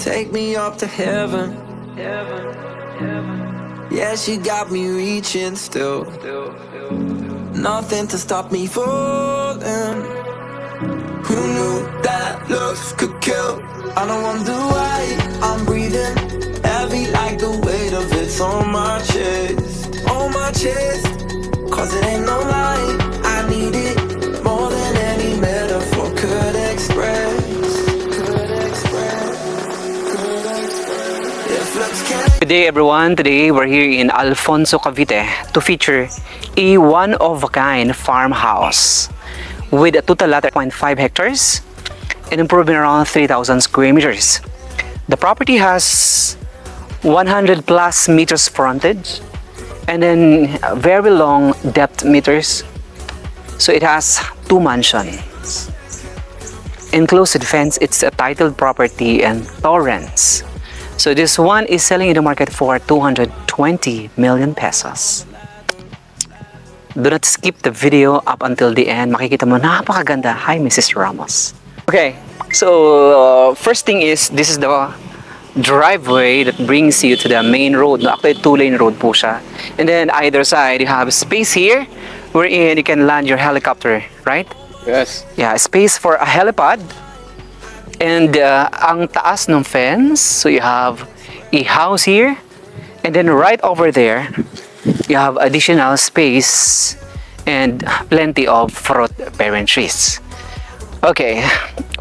Take me up to heaven. Yeah, she got me reaching still. Nothing to stop me falling. Who knew that looks could kill? I don't wonder why I'm breathing heavy like the weight of it's on my chest. On my chest. Cause it ain't no lie. I need it Good day everyone. Today we're here in Alfonso, Cavite to feature a one-of-a-kind farmhouse with a total of 0.5 hectares and improvement around 3,000 square meters. The property has 100 plus meters frontage and then very long depth meters. So it has two mansions. Enclosed fence, it's a titled property and Torrance. So this one is selling in the market for 220 million pesos. Do not skip the video up until the end. Makikita mo, napakaganda. Hi, Mrs. Ramos. Okay, so uh, first thing is, this is the driveway that brings you to the main road. No, actually, two-lane road po siya. And then either side, you have space here wherein you can land your helicopter, right? Yes. Yeah, space for a helipad. And uh, ang taas ng fence, so you have a house here. And then right over there, you have additional space and plenty of fruit bearing trees. Okay,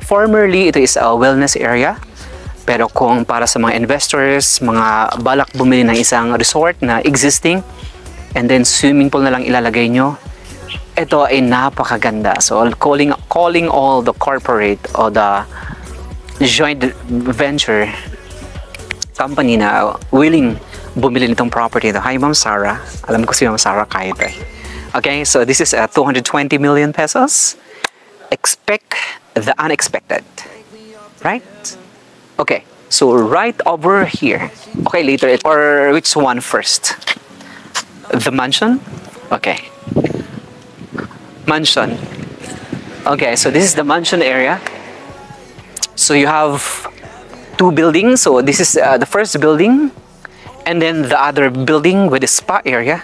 formerly ito is a wellness area. Pero kung para sa mga investors, mga balak bumili ng isang resort na existing, and then swimming pool na lang ilalagay nyo, ito ay napakaganda. So calling calling all the corporate or the joint venture company na willing bumili nitong property ito. Hi Ma'am Sarah. Alam ko si Ma'am Sarah kahit eh. Okay, so this is uh, 220 million pesos. Expect the unexpected. Right? Okay, so right over here. Okay, later. Or which one first? The mansion? Okay. Mansion. Okay, so this is the mansion area. So you have two buildings. So this is uh, the first building, and then the other building with the spa area.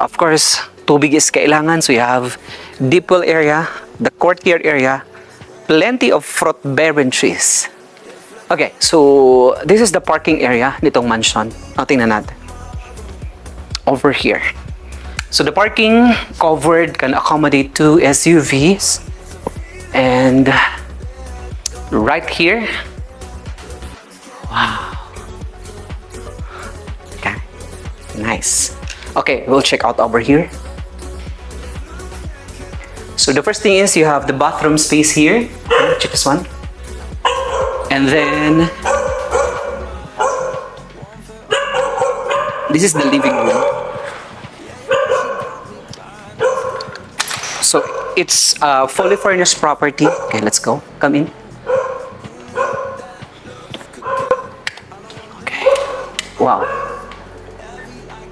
Of course, tubig is kailangan. So you have deep well area, the courtyard area, plenty of fruit bearing trees. Okay, so this is the parking area nitong mansion. O, tingnan. Over here. So the parking covered can accommodate two SUVs. And right here, wow. Okay, nice. Okay, we'll check out over here. So the first thing is you have the bathroom space here. Check this one. And then this is the living room. So it's a fully furnished property. Okay, let's go. Come in.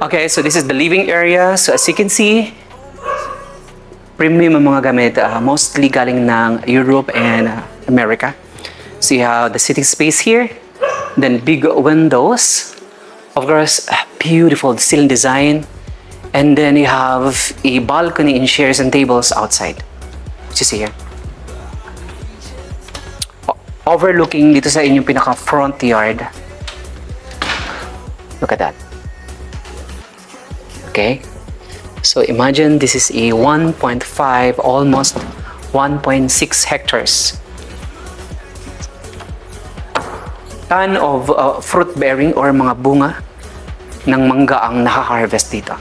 Okay, so this is the living area. So as you can see, premium mga gamit. uh, mostly galing ng Europe and uh, America. So how the sitting space here, then big windows. Of course, beautiful ceiling design. And then you have a balcony and chairs and tables outside. What you see here. Overlooking dito sa inyong pinaka front yard. Look at that. Okay. So imagine this is a 1.5, almost 1.6 hectares. Ton of uh, fruit bearing or mga bunga ng mangga ang naka-harvest dito.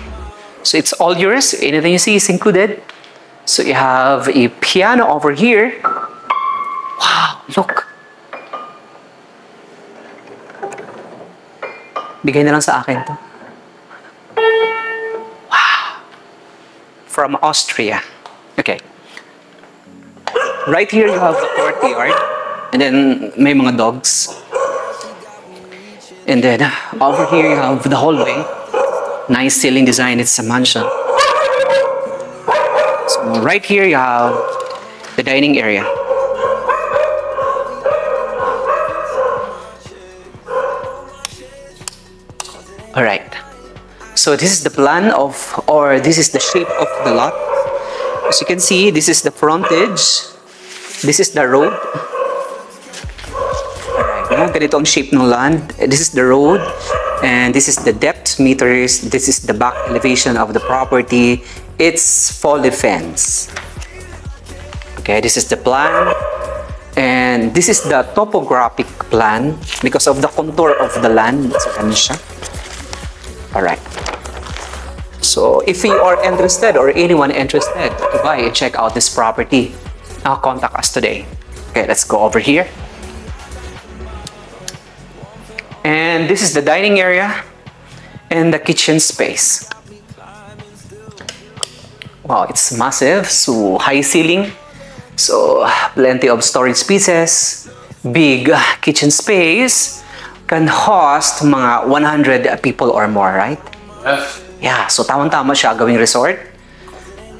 So it's all yours. Anything you see is included. So you have a piano over here. Wow, look. Bigay na lang sa akin to. from Austria. Okay. Right here you have the courtyard and then may mga dogs. And then uh, over here you have the hallway. Nice ceiling design, it's a mansion. So right here you have the dining area. All right. So this is the plan of, or this is the shape of the lot. As you can see, this is the frontage. This is the road. Alright, ganito ang shape ng land. This is the road. And this is the depth meters. This is the back elevation of the property. It's fully fenced. Okay, this is the plan. And this is the topographic plan because of the contour of the land. So, siya. Alright. So, if you are interested or anyone interested to buy and check out this property, now contact us today. Okay, let's go over here. And this is the dining area and the kitchen space. Wow, it's massive. So, high ceiling. So, plenty of storage spaces. Big kitchen space. Can host mga 100 people or more, right? Yes. Yeah, so tamang-tama siya gawing resort.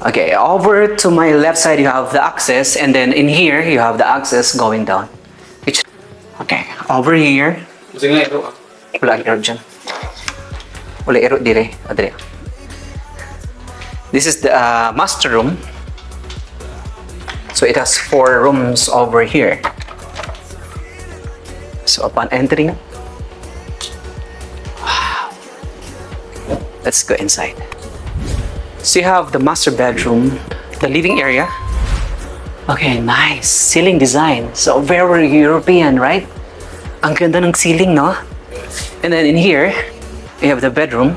Okay, over to my left side you have the access and then in here you have the access going down. Which, okay, over here, Kasi nga ito. wala ero dyan. Wala ero dire. Adre. This is the uh, master room. So it has four rooms over here. So upon entering, Let's go inside. So you have the master bedroom, the living area. Okay, nice. Ceiling design. So very European, right? Ang ganda ng ceiling, no? And then in here, you have the bedroom.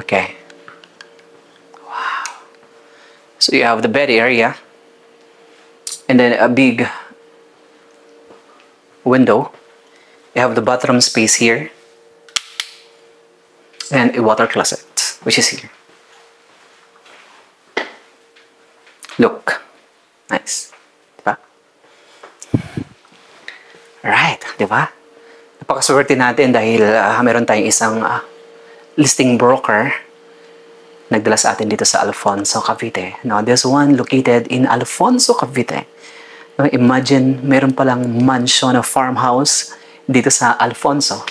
Okay. Wow. So you have the bed area. And then a big window. You have the bathroom space here. And a water closet, which is here. Look. Nice. Diba? Right, di ba? Napakaswerte natin dahil ah, meron tayong isang ah, listing broker nagdala sa atin dito sa Alfonso, Cavite. Now, this one located in Alfonso, Cavite. Now, imagine, meron palang mansion or farmhouse dito sa Alfonso.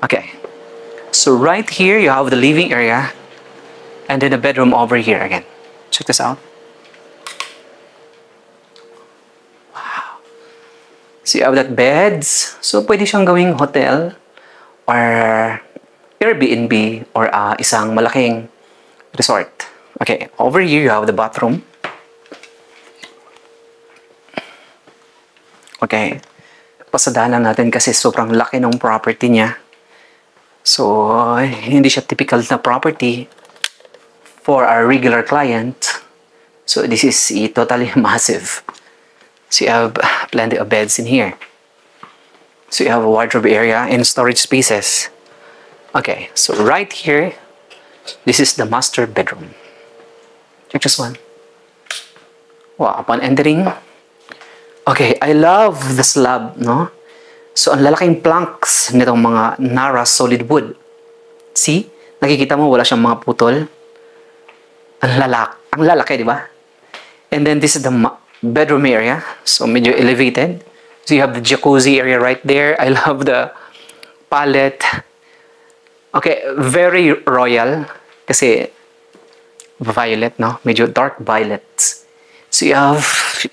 Okay. So, right here, you have the living area and then a bedroom over here again. Check this out. So you have that beds. So pwede siyang gawing hotel or Airbnb or ah, isang malaking resort. Okay, over here you have the bathroom. Okay. Pasadahan lang natin kasi sobrang laki ng property niya. So, uh, hindi siya typical na property for our regular client. So, this is totally massive. So you have plenty of beds in here. So you have a wardrobe area and storage spaces. Okay, so right here, this is the master bedroom. Check this one. Wow, upon entering, okay, I love the slab, no? So ang lalaking planks nitong mga Nara solid wood. See? Nakikita mo wala siyang mga putol. Ang lalak, ang lalaki, di ba? And then this is the bedroom area. So medyo elevated. So you have the jacuzzi area right there. I love the palette. Okay, very royal. Kasi violet, no? Medyo dark violet. So you have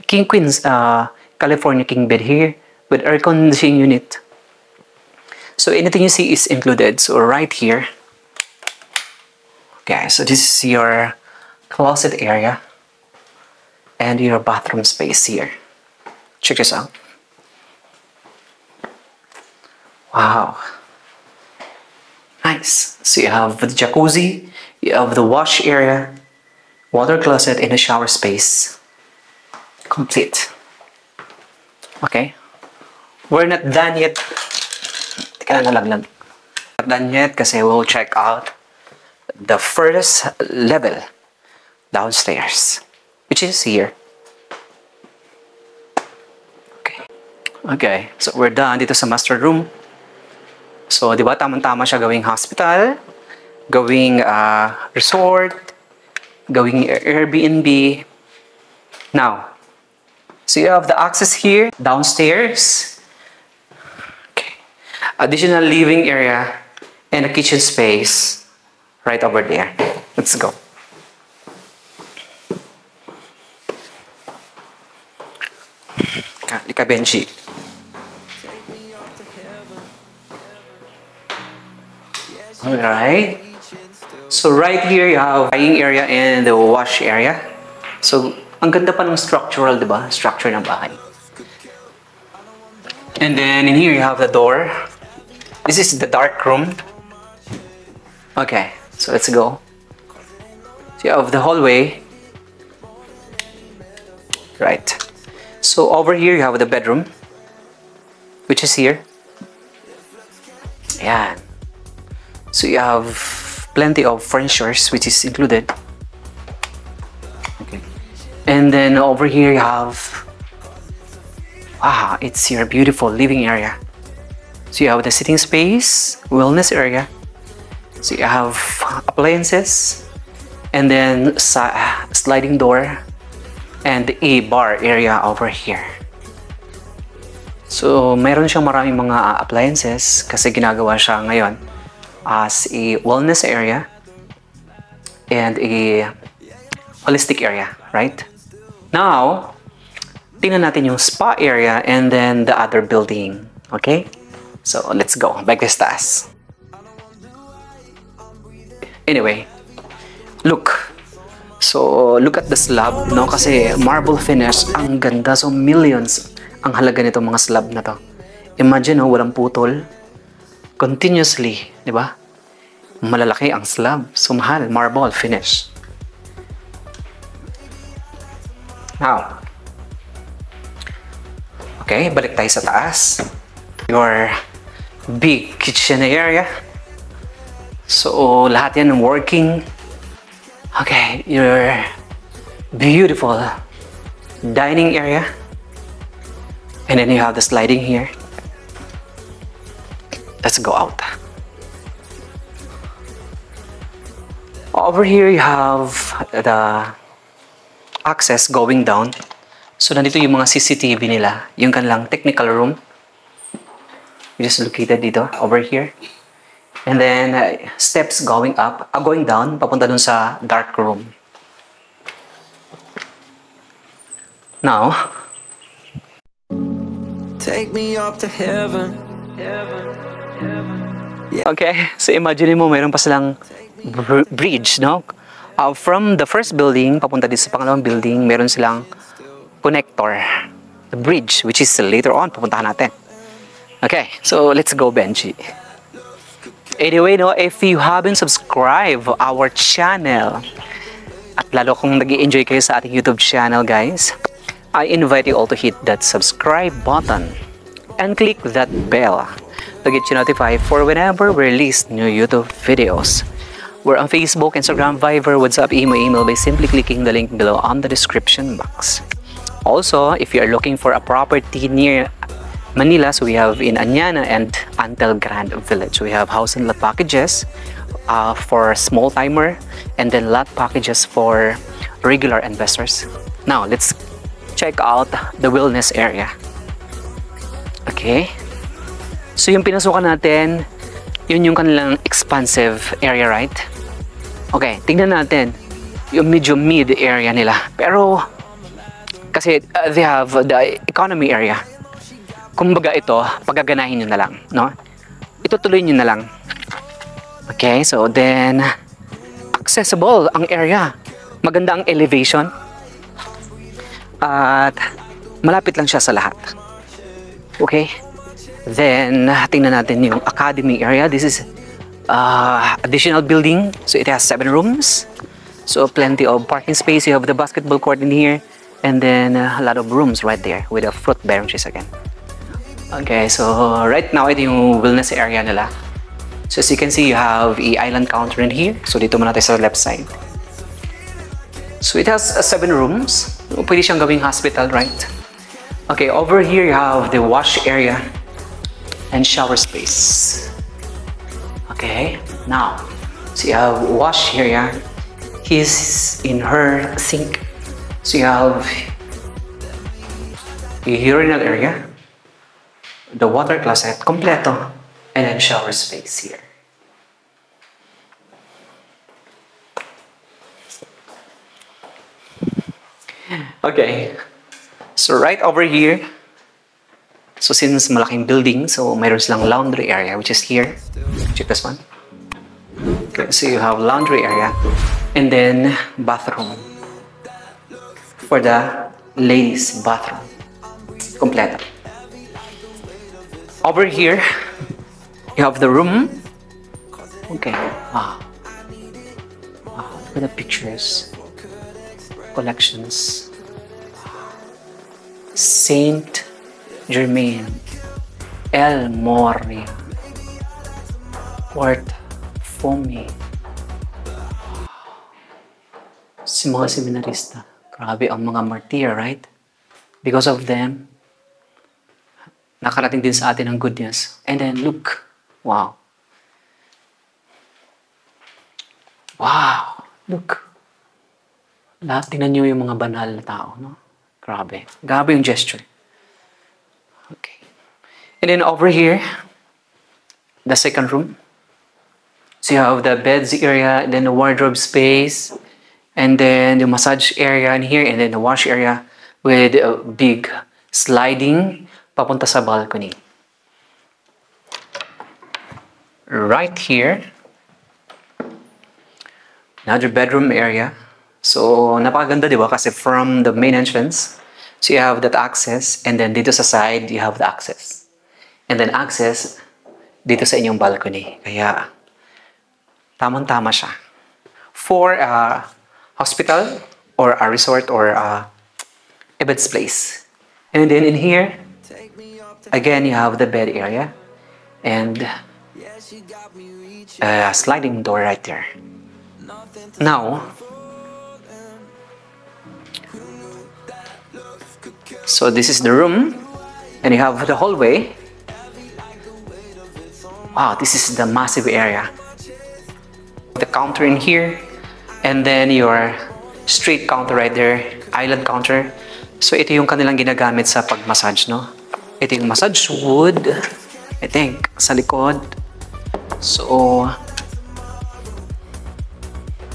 King Queen's uh, California King bed here with air conditioning unit. So anything you see is included. So right here. Okay, so this is your closet area and your bathroom space here. Check this out. Wow. Nice. So you have the jacuzzi, you have the wash area, water closet, and a shower space. Complete. Okay. We're not done yet. Teka lang, nalaglag. Not done yet kasi we'll check out the first level downstairs, which is here. Okay. Okay. So we're done dito sa master room. So, di ba, tamang-tama siya gawing hospital, gawing ah, resort, gawing Airbnb. Now, so you have the access here, downstairs. Additional living area and a kitchen space right over there. Let's go. Ka, Benji. Alright. So right here you have drying area and the wash area. So ang ganda pa ng structural, di ba? Structure ng bahay. And then in here you have the door. This is the dark room. Okay, so let's go. So you have the hallway. Right. So over here you have the bedroom, which is here. Yeah. So you have plenty of furnitures, which is included. Okay. And then over here you have, wow, it's your beautiful living area. So you have the sitting space, wellness area. So you have appliances, and then sliding door, and a bar area over here. So, meron siyang maraming mga appliances kasi ginagawa siya ngayon as a wellness area and a holistic area, right? Now, tingnan natin yung spa area and then the other building. Okay? So, let's go. Back to taas. Anyway, look. So, look at the slab, no? Kasi marble finish, ang ganda. So, millions ang halaga nitong mga slab na to. Imagine, no, walang putol continuously, di ba? Malalaki ang slab. So mahal, marble finish. Now, okay, balik tayo sa taas. Your big kitchen area. So, lahat yan working. Okay, your beautiful dining area. And then you have the sliding here. Let's go out. Over here, you have the access going down. So, nandito yung mga CCTV nila. Yung kanilang technical room. Which is located dito, over here. And then, uh, steps going up, uh, going down, papunta dun sa dark room. Now, Take me up to heaven. Heaven. Okay, so imagine mo mayroon pa silang br- bridge, no? Uh, from the first building, papunta dito sa pangalawang building, meron silang connector. The bridge, which is later on, pupuntahan natin. Okay, so let's go, Benji. Anyway, no, if you haven't subscribed our channel, at lalo kung nag enjoy kayo sa ating YouTube channel, guys, I invite you all to hit that subscribe button and click that bell to get you notified for whenever we release new YouTube videos. We're on Facebook, Instagram, Viber, WhatsApp, email, email by simply clicking the link below on the description box. Also, if you are looking for a property near Manila, so we have in Anyana and Antel Grand Village. We have house and lot packages uh, for small timer and then lot packages for regular investors. Now, let's check out the wellness area. Okay. So yung pinasukan natin, yun yung kanilang expansive area, right? Okay, tingnan natin yung medyo mid area nila. Pero, kasi uh, they have the economy area. Kumbaga ito, pagaganahin nyo na lang, no? Itutuloy nyo na lang. Okay, so then, accessible ang area. Maganda ang elevation. At malapit lang siya sa lahat. Okay? Then, tingnan natin yung academy area. This is uh, additional building. So, it has seven rooms. So, plenty of parking space. You have the basketball court in here. And then, uh, a lot of rooms right there with the fruit benches again. Okay, so right now, ito yung wellness area nila. So, as you can see, you have a island counter in here. So, dito muna tayo sa left side. So, it has uh, seven rooms. Pwede siyang gawing hospital, right? Okay, over here, you have the wash area and shower space. Okay, now, so you have wash area. He's in her sink. So you have a urinal area, the water closet completo, and then shower space here. Okay, so right over here, so since malaking building, so mayroon silang laundry area, which is here. Check this one. Okay, so you have laundry area, and then bathroom for the ladies' bathroom. Completo. Over here, you have the room. Okay. Wow. Wow. Look at the pictures. Collections. Saint Germain. El Moria. Port Fome. Si mga seminarista. Grabe ang mga martyr, right? Because of them, nakarating din sa atin ang good news. And then look, wow. Wow, look. Lahat tingnan nyo yung mga banal na tao, no? Grabe. Grabe yung gesture. Okay. And then over here, the second room. So you have the beds area, then the wardrobe space, and then the massage area in here, and then the wash area with a big sliding papunta sa balcony. Right here, another bedroom area. So, napakaganda, di ba? Kasi from the main entrance, so you have that access, and then dito sa side, you have the access. And then access dito sa inyong balcony. Kaya, tamang-tama siya. For a hospital, or a resort, or a, bed's place. And then in here, again, you have the bed area, and a sliding door right there. Now, so this is the room, and you have the hallway. Wow, this is the massive area. The counter in here, and then your street counter right there, island counter. So ito yung kanilang ginagamit sa pag-massage, no? Ito yung massage wood, I think, sa likod. So,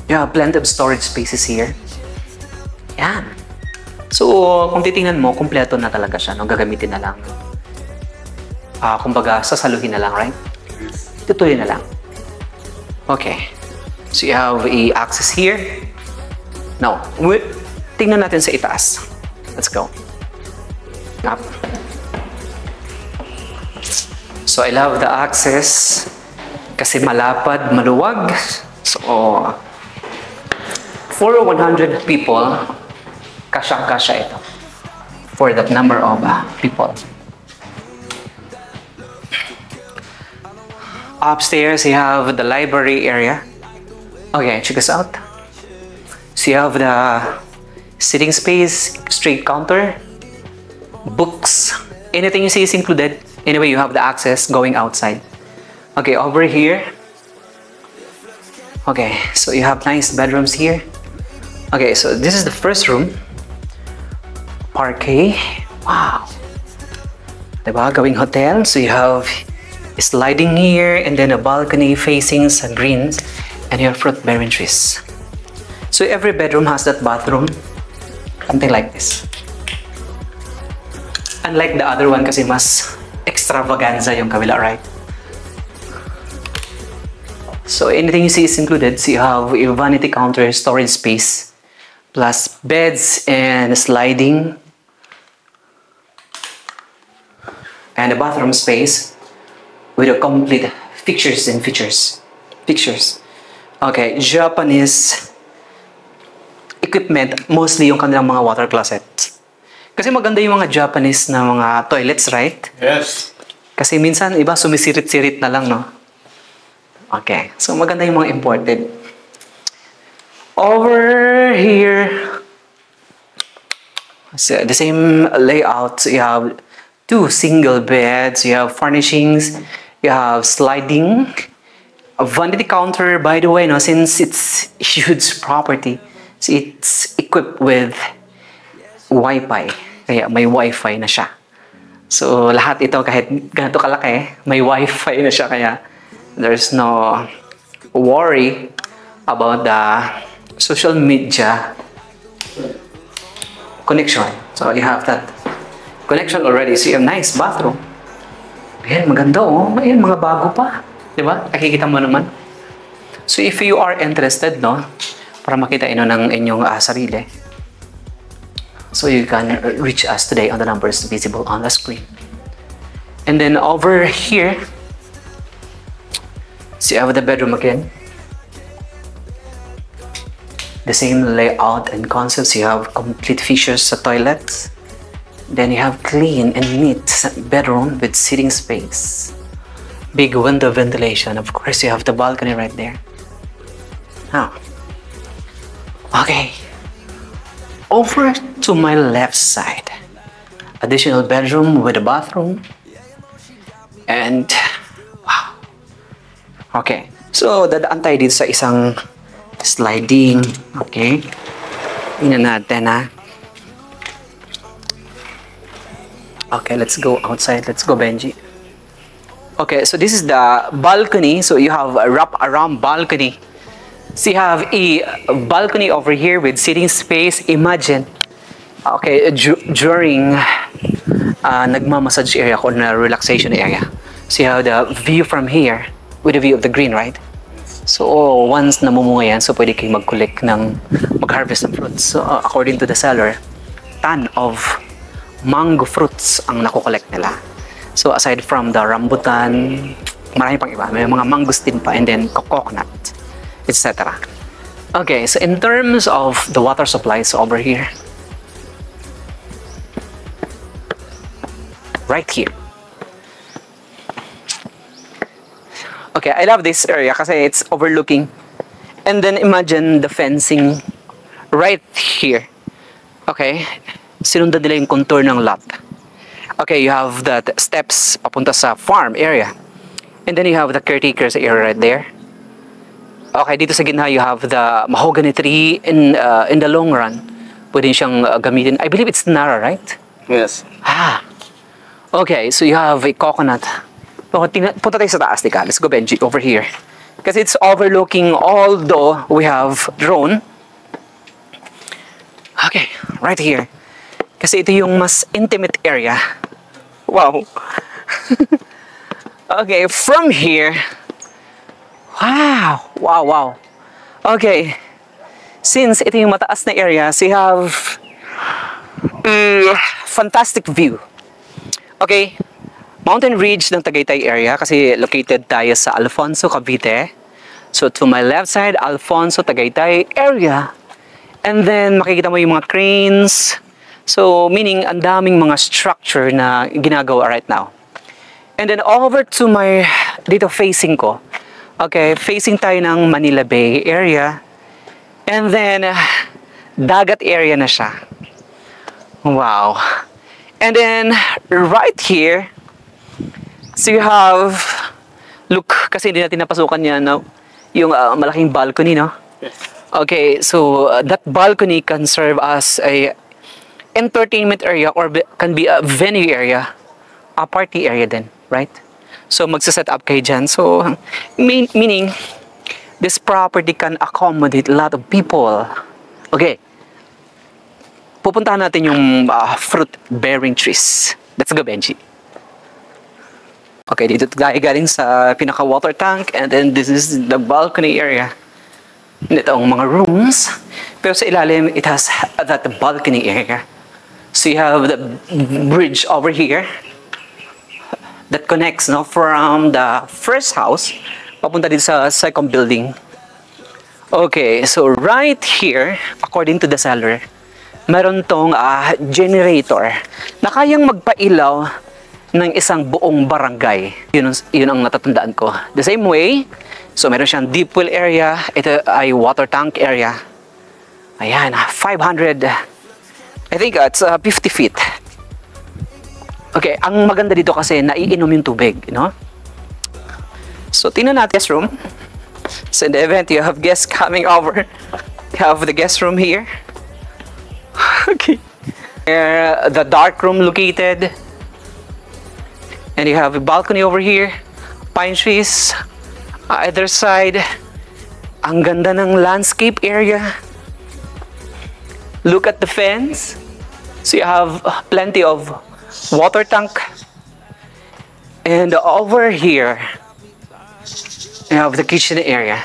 you have plenty of storage spaces here. Yan. So, kung titingnan mo, kumpleto na talaga siya, no? Gagamitin na lang. Ah, kumbaga, sasaluhin na lang, right? Tutuloy na lang. Okay. So, you have a access here. Now, tingnan natin sa itaas. Let's go. Up. So, I love the access kasi malapad, maluwag. So, for 100 people, kasyang-kasya ito. For that number of uh, people. Upstairs, you have the library area. Okay, check this out. So you have the sitting space, straight counter, books, anything you see is included. Anyway, you have the access going outside. Okay, over here. Okay, so you have nice bedrooms here. Okay, so this is the first room. Parquet. Wow. Diba? Going hotel. So you have sliding here and then a balcony facing some greens and your fruit bearing trees. So every bedroom has that bathroom. Something like this. Unlike the other one kasi mas extravaganza yung kabila, right? So anything you see is included. So you have a vanity counter, storage space, plus beds and sliding, and a bathroom space with a complete fixtures and features. Pictures. Okay, Japanese equipment, mostly yung kanilang mga water closets. Kasi maganda yung mga Japanese na mga toilets, right? Yes. Kasi minsan, iba sumisirit-sirit na lang, no? Okay. So, maganda yung mga imported. Over here, so the same layout. So you have two single beds, you have furnishings, you have sliding, a vanity counter, by the way, no, since it's huge property, so it's equipped with Wi-Fi. Kaya may Wi-Fi na siya. So, lahat ito, kahit ganito kalaki, may Wi-Fi na siya. Kaya, there's no worry about the social media connection. So you have that connection already. You have nice bathroom. Ayan, maganda oh. Ayan, mga bago pa. Di ba? Nakikita mo naman. So if you are interested, no, para makita ino ng inyong ah, sarili, so you can uh, reach us today on the numbers visible on the screen. And then over here, so you have the bedroom again. The same layout and concepts. You have complete features sa toilets. Then you have clean and neat bedroom with sitting space. Big window ventilation. Of course, you have the balcony right there. Now, okay. Over to my left side. Additional bedroom with a bathroom. And, wow. Okay. So, dadaan tayo dito sa isang sliding. Okay. Tingnan natin, ha. Okay, let's go outside. Let's go, Benji. Okay, so this is the balcony. So you have a wrap around balcony. So you have a balcony over here with sitting space. Imagine, okay, du- during uh, nagmamassage area or na relaxation area. So you have the view from here with the view of the green, right? So once namumunga yan, so pwede kayong mag-collect ng, mag-harvest ng fruits. So uh, according to the seller, ton of mango fruits ang nakokollect nila. So aside from the rambutan, marami pang iba. May mga mangosteen pa and then coconut, etc. Okay, so in terms of the water supplies over here, right here. Okay, I love this area kasi it's overlooking. And then imagine the fencing right here. Okay, sinundan nila yung contour ng lot. Okay, you have the steps papunta sa farm area. And then you have the caretaker's area right there. Okay, dito sa gitna you have the mahogany tree in uh, in the long run. Pwede siyang uh, gamitin. I believe it's Nara, right? Yes. Ah. Okay, so you have a coconut. Tingnan, punta tayo sa taas, tika. Let's go, Benji, over here. Kasi it's overlooking, although we have drone. Okay, right here. Kasi ito yung mas intimate area. Wow. okay, from here. Wow, wow, wow. Okay. Since ito yung mataas na area, so you have a fantastic view. Okay, Mountain Ridge ng Tagaytay area kasi located tayo sa Alfonso, Cavite. So to my left side, Alfonso, Tagaytay area. And then makikita mo yung mga cranes. So meaning ang daming mga structure na ginagawa right now. And then over to my dito facing ko. Okay, facing tayo ng Manila Bay area. And then dagat area na siya. Wow. And then right here, so you have, look, kasi hindi natin napasukan yan, no? yung uh, malaking balcony, no? Okay, so uh, that balcony can serve as a entertainment area or be- can be a venue area, a party area then, right? So magsaset up kayo dyan. So, mean, meaning, this property can accommodate a lot of people. Okay, pupuntahan natin yung uh, fruit-bearing trees. Let's go, Benji. Okay, dito tayo galing sa pinaka-water tank and then this is the balcony area. Ito ang mga rooms. Pero sa ilalim, it has that balcony area. So you have the bridge over here that connects no, from the first house papunta dito sa second building. Okay, so right here, according to the seller, meron tong ah, generator na kayang magpailaw ng isang buong barangay. Yun, yun ang natatandaan ko. The same way, so meron siyang deep well area, ito ay water tank area. Ayan, 500, I think uh, it's uh, 50 feet. Okay, ang maganda dito kasi naiinom yung tubig, no? So, tingnan natin guest room. So, in the event you have guests coming over, you have the guest room here. okay. Where the dark room located. And you have a balcony over here. Pine trees. Either side. Ang ganda ng landscape area. Look at the fence. So you have plenty of water tank. And over here, you have the kitchen area.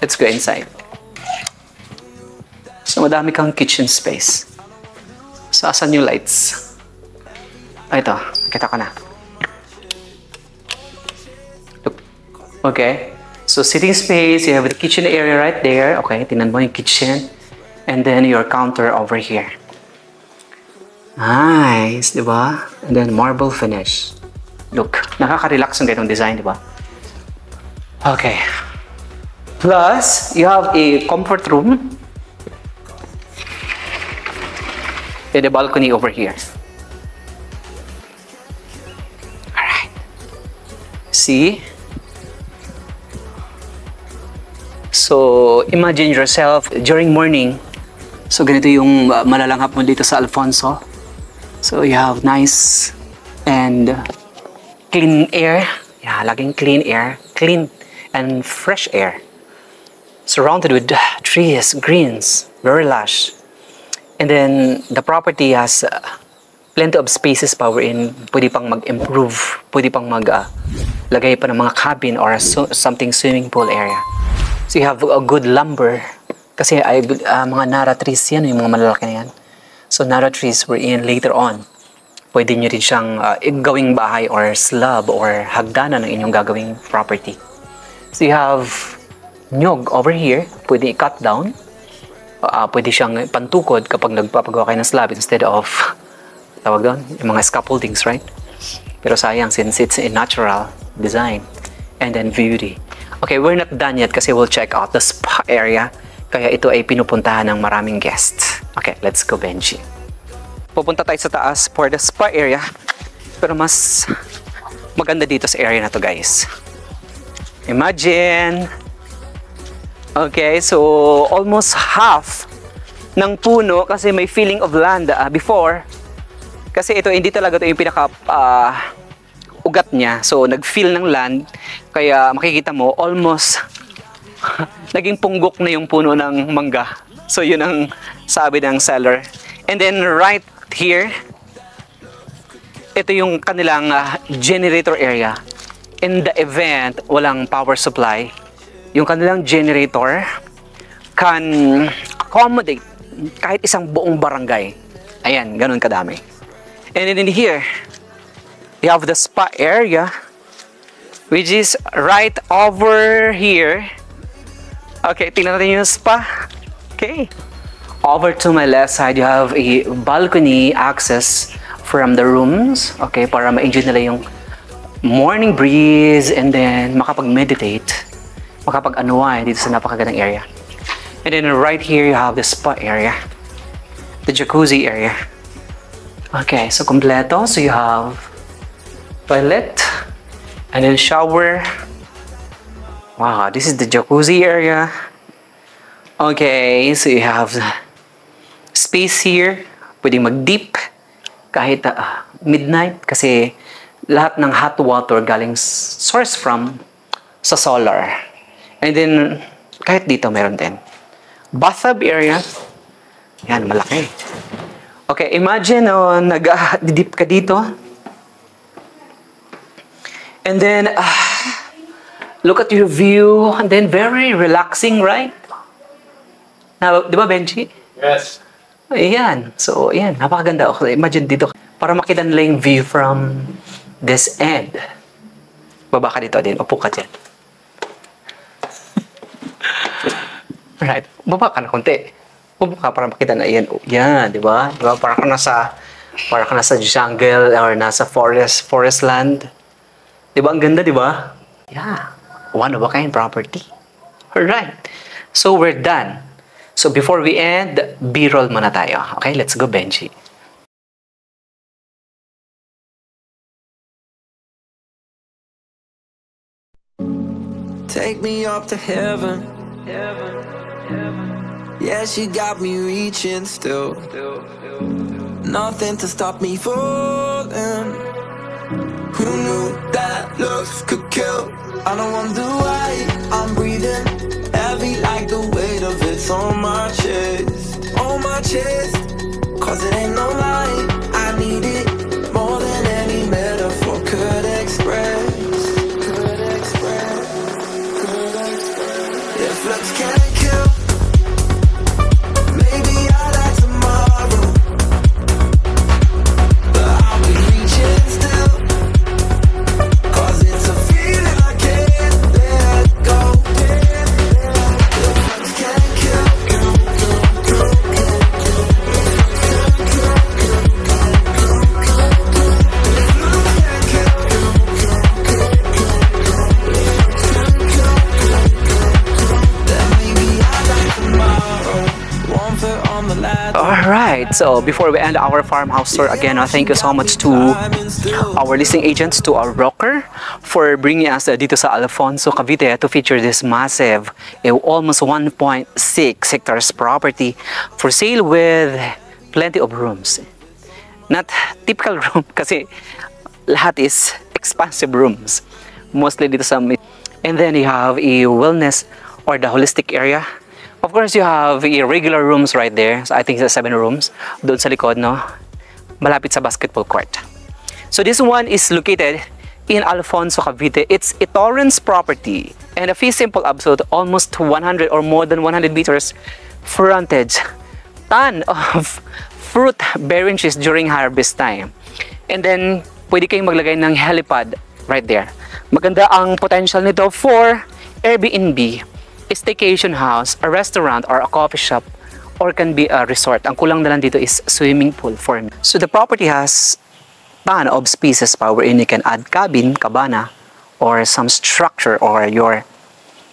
Let's go inside. So madami kang kitchen space. So asan yung lights? Ah, ito. Kita ko na. Look. Okay. So sitting space, you have the kitchen area right there. Okay, tingnan mo yung kitchen. And then your counter over here. Nice, di ba? And then marble finish. Look, nakaka-relax yung ganong design, di ba? Okay. Plus, you have a comfort room. And a balcony over here. Alright. See? So, imagine yourself during morning. So, ganito yung uh, malalanghap mo dito sa Alfonso. So, you have nice and clean air. Yeah, laging clean air. Clean and fresh air. Surrounded with trees, greens, very lush. And then, the property has uh, plenty of spaces pa wherein pwede pang mag-improve, pwede pang mag uh, pa ng mga cabin or so, something swimming pool area. So you have a good lumber. Kasi I, uh, mga nara trees yan, yung mga malalaki na yan. So nara trees were in later on. Pwede nyo rin siyang uh, gawing bahay or slab or hagdanan ng inyong gagawing property. So you have nyog over here. Pwede i-cut down. Uh, pwede siyang pantukod kapag nagpapagawa kayo ng slab instead of tawag doon, yung mga scaffoldings, right? Pero sayang since it's a natural design and then beauty. Okay, we're not done yet kasi we'll check out the spa area. Kaya ito ay pinupuntahan ng maraming guests. Okay, let's go, Benji. Pupunta tayo sa taas for the spa area. Pero mas maganda dito sa area na to, guys. Imagine. Okay, so almost half ng puno kasi may feeling of land uh, before. Kasi ito, hindi talaga ito yung pinaka uh, ugat niya. So, nag-feel ng land. Kaya makikita mo, almost naging punggok na yung puno ng mangga. So, yun ang sabi ng seller. And then, right here, ito yung kanilang uh, generator area. In the event, walang power supply, yung kanilang generator can accommodate kahit isang buong barangay. Ayan, ganun kadami. And then in here, you have the spa area which is right over here okay tingnan natin yung spa okay. Over to my left side you have a balcony access from the rooms. Okay para ma-enjoy nila yung morning breeze and then makapag-meditate makapag-unwind dito sa napakagandang area. And then right here you have the spa area the jacuzzi area. Okay so kompleto so you have toilet and then shower. Wow this is the jacuzzi area okay so you have space here. Pwedeng mag-deep kahit uh, midnight kasi lahat ng hot water galing source from sa solar. And then kahit dito meron din. Bathtub area. Yan malaki. Okay imagine oh, nag-dip ka dito. And then, uh, look at your view, and then very relaxing, right? Na, di ba, Benji? Yes. Ayan. So, ayan. Napakaganda. Imagine dito. Para makita nila yung view from this end. Baba ka dito din. Upo ka dyan. right. Baba ka na konti. Upo ka para makita na yan. Yan, di ba? Di ba? Para ka nasa, para ka nasa jungle or nasa forest, forest land. Di ba? Ang ganda, di ba? Yeah. One of a kind property. Alright. So, we're done. So, before we end, B-roll muna tayo. Okay, let's go, Benji. Take me up to heaven. Heaven, heaven. Yeah, she got me reaching still. Nothing to stop me falling. Who knew that looks could kill? I don't wonder why I'm breathing heavy like the weight of it's on my chest. On my chest. Cause it ain't no lie, I need it more than any metaphor could express. Could express, could express. If looks can't so before we end our farmhouse tour again, uh, thank you so much to our listing agents, to our broker, for bringing us uh, dito sa Alfonso, Cavite to feature this massive, eh, almost 1.6 hectares property for sale with plenty of rooms. Not typical room kasi lahat is expansive rooms. Mostly dito sa And then you have a wellness or the holistic area. Of course, you have irregular rooms right there. So I think it's seven rooms. Doon sa likod, no? Malapit sa basketball court. So this one is located in Alfonso, Cavite. It's a Torrance property and a fee simple absolute almost 100 or more than 100 meters frontage. Ton of fruit bearing trees during harvest time. And then, pwede kayong maglagay ng helipad right there. Maganda ang potential nito for Airbnb, a staycation house, a restaurant, or a coffee shop, or can be a resort. Ang kulang na lang dito is swimming pool for me. So the property has ton of spaces pa wherein you can add cabin, cabana, or some structure or your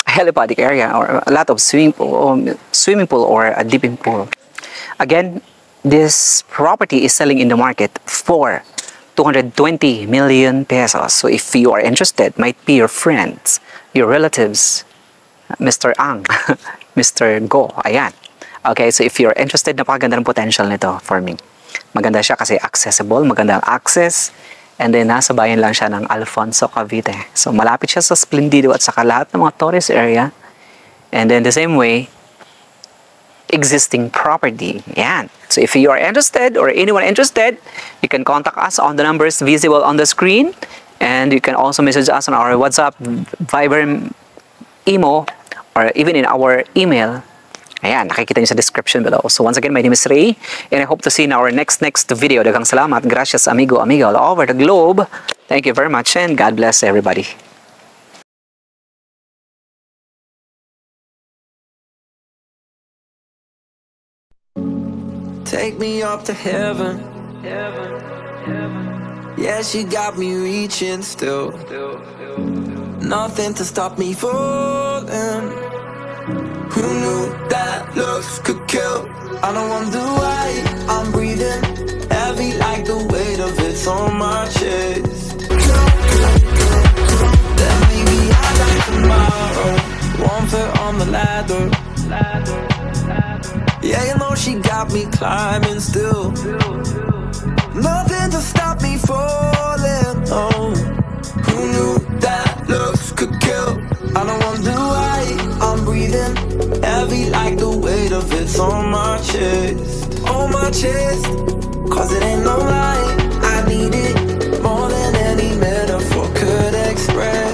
helipadic area or a lot of swimming pool, um, swimming pool or a dipping pool. Again, this property is selling in the market for 220 million pesos. So if you are interested, might be your friends, your relatives, Mr. Ang, Mr. Go, ayan. Okay, so if you're interested, napakaganda ng potential nito for me. Maganda siya kasi accessible, maganda ang access, and then nasa bayan lang siya ng Alfonso, Cavite. So malapit siya sa Splendido at saka lahat ng mga tourist area. And then the same way, existing property. Yan. So if you are interested or anyone interested, you can contact us on the numbers visible on the screen. And you can also message us on our WhatsApp, Viber, emo, or even in our email. Ayan, nakikita niyo sa description below. So once again, my name is Ray, and I hope to see in our next next video. Dagang salamat. Gracias, amigo, amigo, all over the globe. Thank you very much, and God bless everybody. Take me up to heaven. Yeah, she got me reaching still. still, still. Nothing to stop me falling. Who knew that looks could kill? I don't wonder why I'm breathing heavy like the weight of it's on my chest. Then maybe I die tomorrow. One foot on the ladder. Yeah, you know she got me climbing still. Nothing to stop me falling. Oh, who knew that looks I don't want to. I'm breathing heavy like the weight of it's on my chest. On my chest. Cause it ain't no lie. I need it more than any metaphor could express.